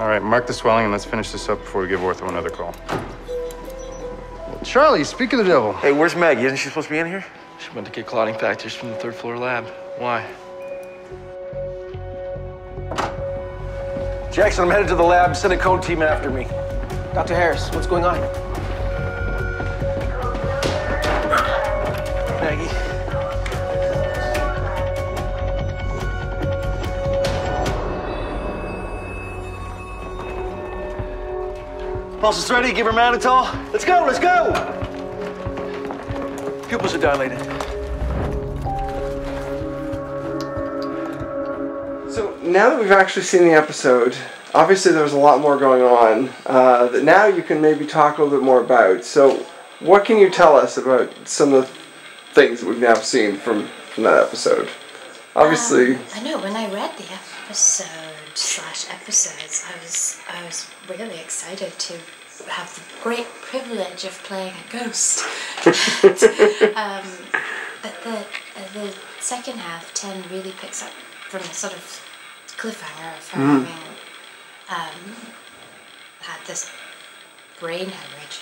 All right, mark the swelling and let's finish this up before we give Ortho another call. Charlie, speak of the devil. Hey, where's Maggie? Isn't she supposed to be in here? She went to get clotting factors from the third floor lab. Why? Jackson, I'm headed to the lab. Send a code team after me. Dr. Harris, what's going on? Pulse ready. Give her mannitol. Let's go. Let's go. Pupils are dilated. So now that we've actually seen the episode, obviously there was a lot more going on uh, that now you can maybe talk a little bit more about. So, what can you tell us about some of the things that we've now seen from, from that episode? Obviously, Um, I know when I read the episode slash episodes, I was I was really excited to have the great privilege of playing a ghost. um, but the uh, the second half, ten really picks up from the sort of cliffhanger of her having um, had this brain hemorrhage.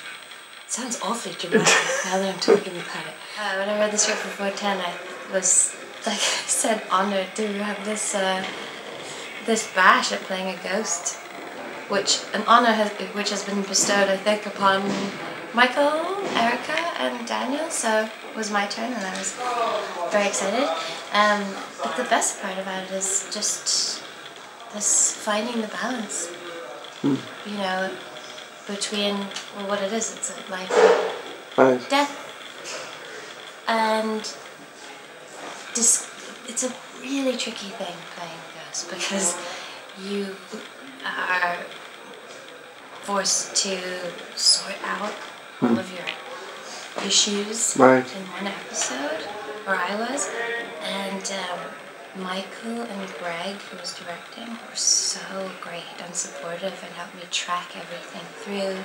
Sounds awfully dramatic now that I'm talking about it. Uh, when I read the script for 410, I was, like I said, honored to have this uh, this bash at playing a ghost, which an honor has, which has been bestowed, I think, upon Michael, Erica, and Daniel. So it was my turn, and I was very excited. Um, but the best part about it is just this finding the balance. You know, between well, what it is. It's a life and right. death, and dis- it's a really tricky thing playing ghost because you are forced to sort out all of your issues Right. in one episode, or I was, and um, Michael and Greg, who was directing, were so great and supportive and helped me track everything through,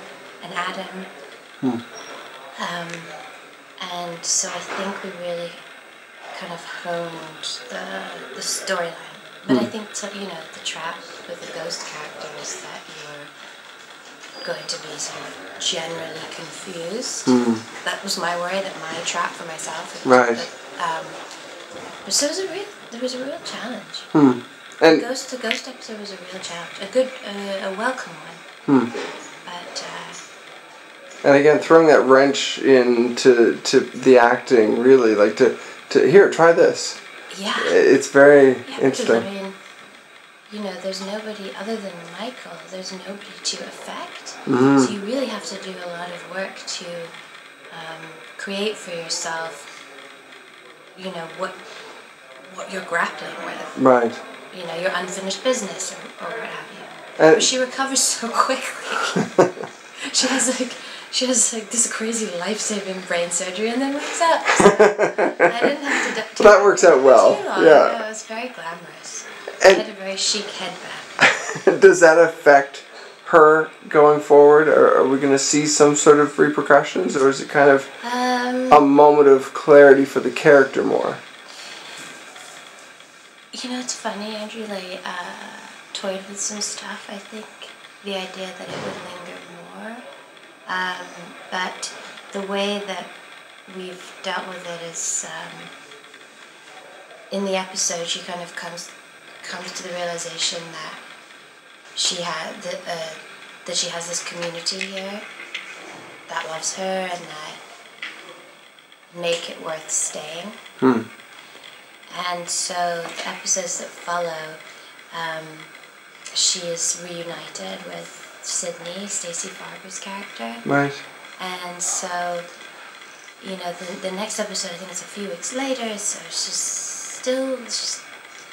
and Adam. Um, and so I think we really kind of honed the, the storyline. But I think, so, you know, the trap with the ghost character is that you're going to be sort of generally confused. That was my worry, that my trap for myself. was Right. um, but so it was a real, there was a real challenge. Hmm. And Ghost, the ghost episode was a real challenge, a good, uh, a welcome one. But uh, and again, throwing that wrench into to the acting, really like to to here try this. yeah, It's very yeah, because interesting. I mean, you know, there's nobody other than Michael. There's nobody to affect. Mm-hmm. So you really have to do a lot of work to um, create for yourself. You know what what you're grappling with. Right. You know your unfinished business or, or what have you. And But she recovers so quickly. she has like she has like this crazy life saving brain surgery and then wakes up. So I didn't have to. d- That works out well, long. yeah. it was very glamorous. And- I had a very chic headband. Does that affect her going forward? Or are we going to see some sort of repercussions, or is it kind of Um, a moment of clarity for the character more? you know, it's funny. Andrew like uh, toyed with some stuff. I think the idea that it would linger more, um, but the way that we've dealt with it is um, in the episode. She kind of comes comes to the realization that she had that uh, that she has this community here that loves her and that make it worth staying. Hmm. And so the episodes that follow, um, she is reunited with Sydney, Stacey Farber's character. Right. And so, you know, the, the next episode, I think it's a few weeks later, so she's still she's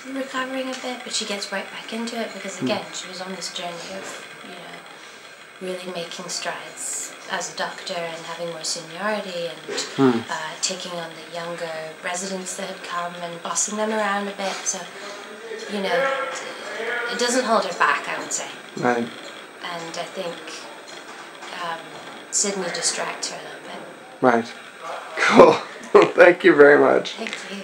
recovering a bit, but she gets right back into it because, again, she was on this journey of, you know, really making strides as a doctor and having more seniority and uh, taking on the younger residents that had come and bossing them around a bit. So, you know, it doesn't hold her back, I would say. Right. And I think um, Sydney distracts her a little bit. Right. Cool. Thank you very much. Thank you.